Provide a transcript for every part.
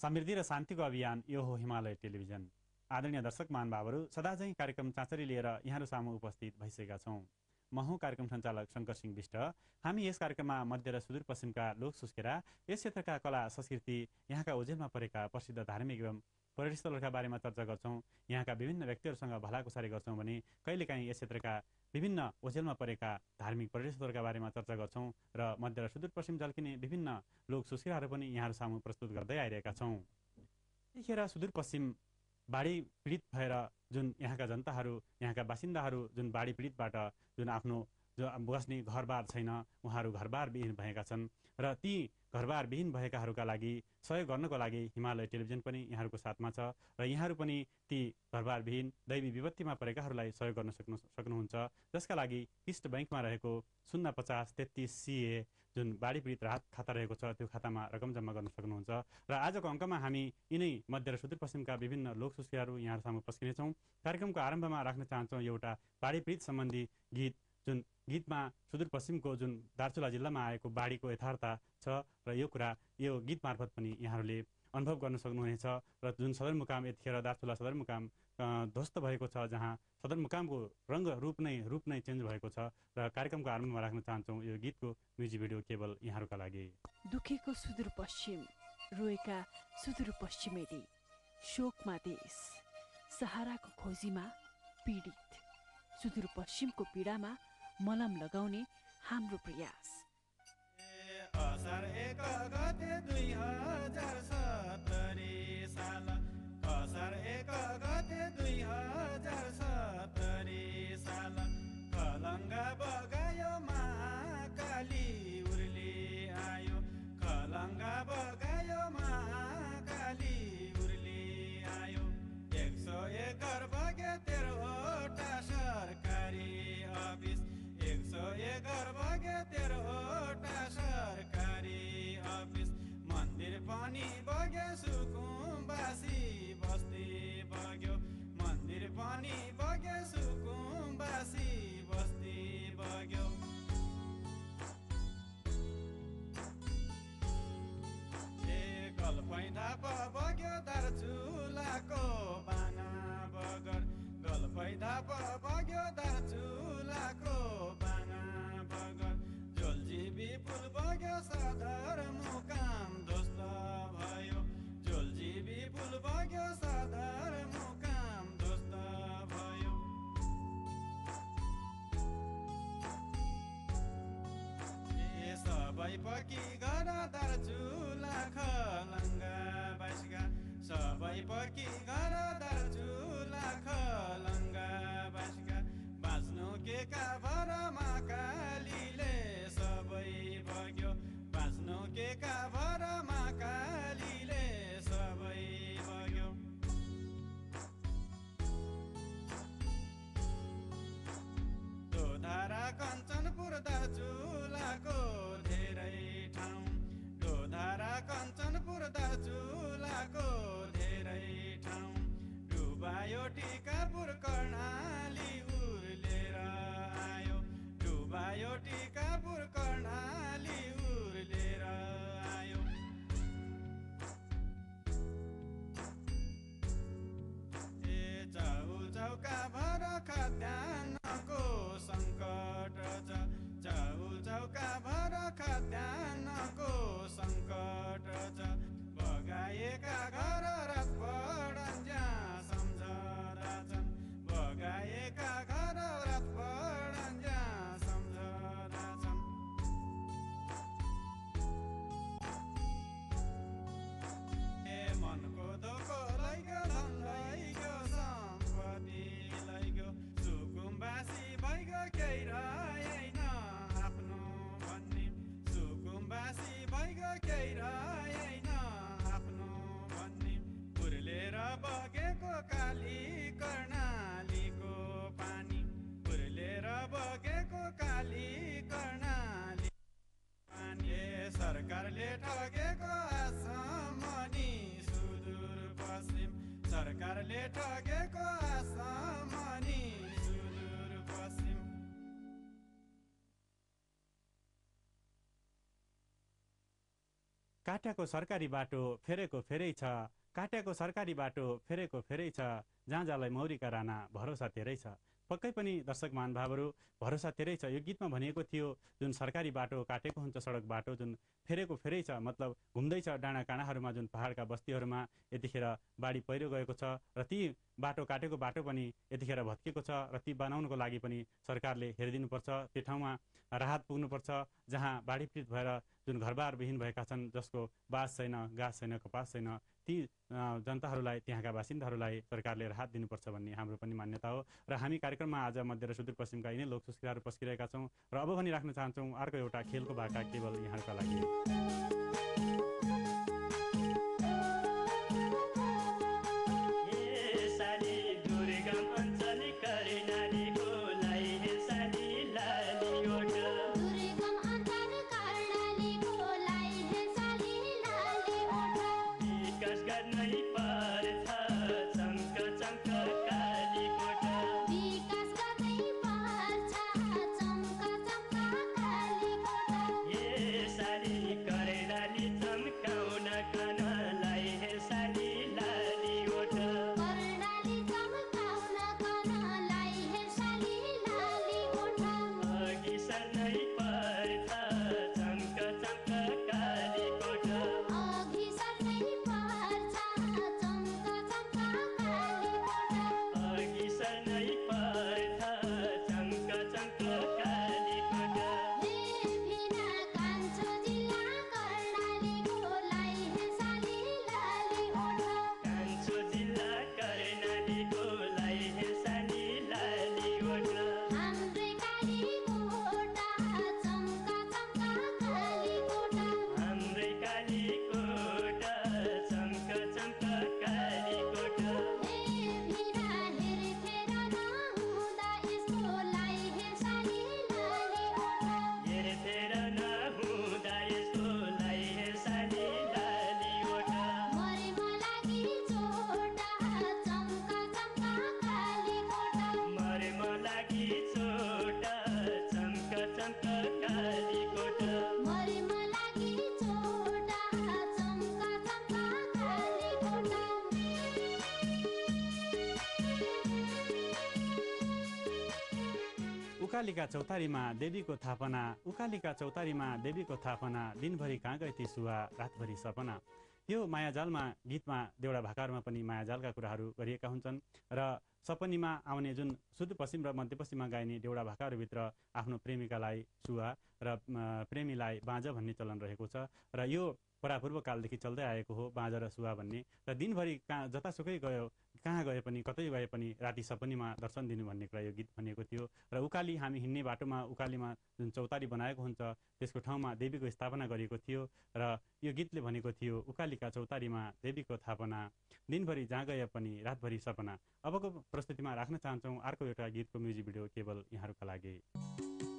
समृद्धि र शान्तिको अभियान यो हो हिमालय टेलिभिजन। आदरणीय दर्शक महानुभावहरू सदाझै कार्यक्रम चाँचरी लिएर यहाँहरू सामु उपस्थित भइसकेका छौँ। म हुँ कार्यक्रम सञ्चालक शङ्कर सिंह विष्ट। हामी यस कार्यक्रममा मध्य र सुदूरपश्चिमका लोक सुस्केरा यस क्षेत्रका कला संस्कृति यहाँका ओझेलमा परेका प्रसिद्ध धार्मिक एवं पर्यटन स्थलहरूका बारेमा चर्चा गर्छौँ। यहाँका विभिन्न व्यक्तिहरूसँग भलाकुसारी गर्छौँ भने कहिलेकाहीँ यस क्षेत्रका विभिन्न ओझेलमा परेका धार्मिक पर्यटन बारेमा चर्चा गर्छौँ र मध्य र सुदूरपश्चिम झल्किने विभिन्न लोक सुस्किराहरू पनि यहाँहरू सामु प्रस्तुत गर्दै आइरहेका छौँ। यतिखेर सुदूरपश्चिम बाढी पीडित भएर जुन यहाँका जनताहरू यहाँका बासिन्दाहरू जुन बाढी पीडितबाट जुन आफ्नो जो बस्ने घरबार छैन उहाँहरू घरबार विहीन भएका छन् र ती घरबार विहीन भएकाहरूका लागि सहयोग गर्नको लागि हिमालय टेलिभिजन पनि यहाँहरूको साथमा छ र यहाँहरू पनि ती घरबार विहीन दैवी विपत्तिमा परेकाहरूलाई सहयोग गर्न सक्नु सक्नुहुन्छ। जसका लागि इस्ट ब्याङ्कमा रहेको शून्य पचास तेत्तिस सिए जुन बाढी पीडित राहत खाता रहेको छ त्यो खातामा रकम जम्मा गर्न सक्नुहुन्छ। र आजको अङ्कमा हामी यिनै मध्य र सुदूरपश्चिमका विभिन्न लोक सुस्कियाहरू यहाँहरू सामु पस्किनेछौँ। कार्यक्रमको आरम्भमा राख्न चाहन्छौँ एउटा बाढी पीडित सम्बन्धी गीत। जुन गीतमा सुदूरपश्चिमको जुन दार्चुला जिल्लामा आएको बाढीको यथार्थ छ र यो कुरा यो गीत मार्फत पनि यहाँहरूले अनुभव गर्न सक्नुहुनेछ र जुन सदरमुकाम यतिखेर दार्चुला सदरमुकाम ध्वस्त भएको छ जहाँ सदरमुकामको रङ्ग रूप नै रूप नै चेन्ज भएको छ र कार्यक्रमको आरम्भमा राख्न चाहन्छौँ यो गीतको म्युजिक भिडियो केवल यहाँहरूका लागि। दुखेको सुदूरपश्चिम रोएका सुदूरपश्चिमेली शोकमा देश सहाराको खोजीमा पीडित। सुदूरपश्चिमको पीडामा मलम लगाउने हाम्रो प्रयास। साल। पनि बग्यो सुकुम्बासी पकी घर दार्चुला खलङ्गा बासिका सबै पकी घर दार्चुला खलङ्गा बासिका बाँच्नु के का भर कालीले सबै बग्यो बाँच्नु के का भर कालीले सबै बग्यो दोधारा कञ्चनपुर दार्चुलाको cut down. ठगेको सरकारले ठगेको सुदूर काट्याको सरकारी बाटो फेरेको फेरै छ। काट्याको सरकारी बाटो फेरेको फेरै छ। जहाँ जहाँलाई मौरीका राना भरोसा धेरै छ। पक्कै पनि दर्शक महानुभावहरू भरोसा धेरै छ। यो गीतमा भनिएको थियो जुन सरकारी बाटो काटेको हुन्छ सडक बाटो जुन फेरेको फेरै छ मतलब घुम्दैछ डाँडा काँडाहरूमा जुन पहाडका बस्तीहरूमा यतिखेर बाढी पहिरो गएको छ र ती बाटो काटेको बाटो पनि यतिखेर भत्किएको छ र ती बनाउनुको लागि पनि सरकारले हेरिदिनुपर्छ। त्यो ठाउँमा राहत पुग्नुपर्छ जहाँ बाढी पीडित भएर जुन घरबार विहीन भएका छन् जसको बास छैन गाँस छैन कपास छैन ती जनताहरूलाई त्यहाँका बासिन्दाहरूलाई सरकारले राहत दिनुपर्छ भन्ने हाम्रो पनि मान्यता हो। र हामी कार्यक्रममा आज मध्य र सुदूरपश्चिमका यिनै लोक पस्किरहेका छौँ। र अब पनि राख्न चाहन्छौँ अर्को एउटा खेलको भाका केवल यहाँका लागि। उकालीका चौतारीमा देवीको थापना उकालीका चौतारीमा देवीको थापना दिनभरि कहाँ गए ती सुवा रातभरि सपना। यो मायाजालमा गीतमा देउडा भाकाहरूमा पनि मायाजालका कुराहरू गरिएका हुन्छन् र सपनीमा आउने जुन सुदूरपश्चिम र मध्यपश्चिममा गाइने देउडा भाकाहरूभित्र आफ्नो प्रेमिकालाई सुवा र प्रेमीलाई बाँझ भन्ने चलन रहेको छ र यो परापूर्व कालदेखि चल्दै आएको हो बाँझ र सुवा भन्ने। र दिनभरि कहाँ जतासुकै गयो कहाँ गए पनि कतै गए पनि राति सपनीमा दर्शन दिनु भन्ने कुरा यो गीत भनिएको थियो। र उकाली हामी हिँड्ने बाटोमा उकालीमा जुन चौतारी बनाएको हुन्छ त्यसको ठाउँमा देवीको स्थापना गरिएको थियो र यो गीतले भनेको थियो उकालीका चौतारीमा देवीको थापना। दिनभरि जहाँ गए पनि रातभरि सपना। अबको प्रस्तुतिमा राख्न चाहन्छौँ अर्को एउटा गीतको म्युजिक भिडियो केवल यहाँहरूका लागि।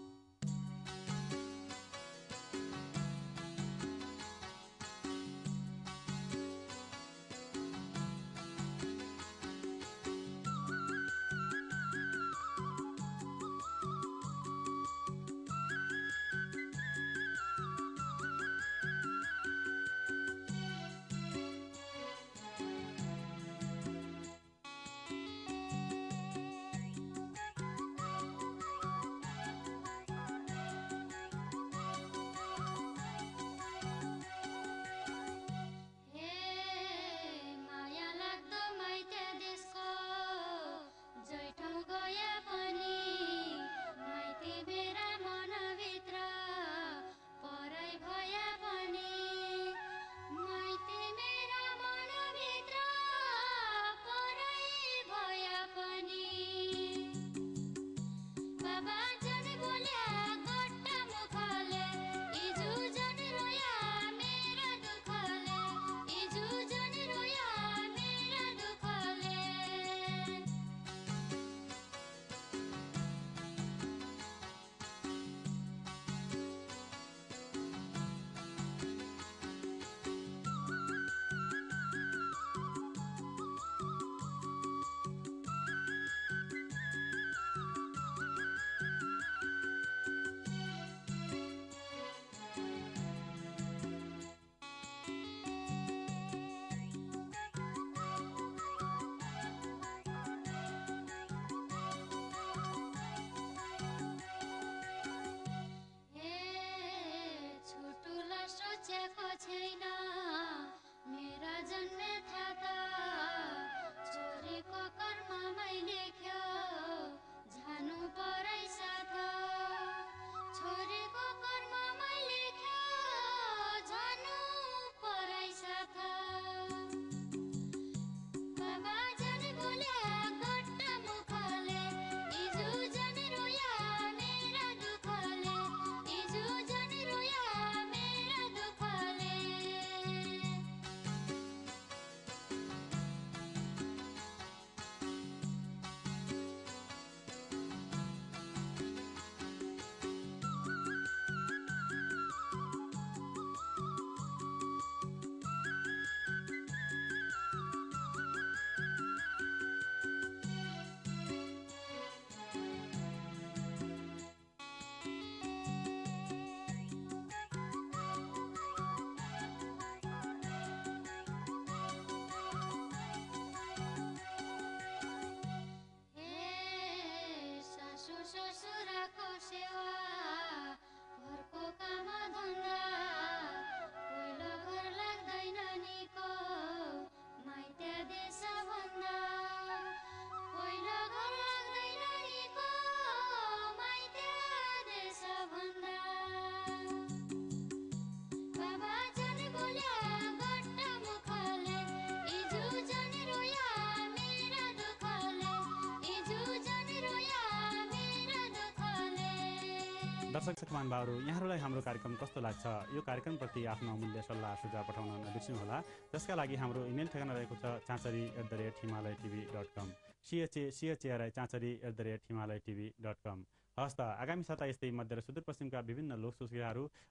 दर्शक महानुभावहरू यहाँहरूलाई हाम्रो कार्यक्रम कस्तो लाग्छ? यो कार्यक्रमप्रति आफ्नो अमूल्य सल्लाह सुझाव पठाउन नबिर्सिनुहोला जसका लागि हाम्रो इमेल ठेगाना रहेको छ Chanchari at the rate Himalaya TV dot com C H A C H A R I Chanchari at the rate Himalaya TV dot com हस् त आगामी साता यस्तै मध्य र सुदूरपश्चिमका विभिन्न लोक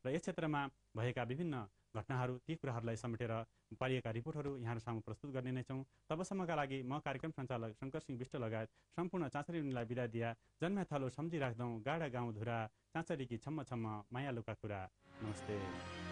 र यस क्षेत्रमा भएका विभिन्न घटनाहरू ती कुराहरूलाई समेटेर पारिएका रिपोर्टहरू यहाँहरू सामु प्रस्तुत गर्ने नै छौँ। तबसम्मका लागि म कार्यक्रम सञ्चालक शङ्कर सिंह विष्ट लगायत सम्पूर्ण चाँचरी उनीलाई विदा दिया। जन्म्या थलो सम्झिराख्दौँ गाडा गाउँ धुरा चाँचरीकी छम्म छम्म मायालुका कुरा। नमस्ते।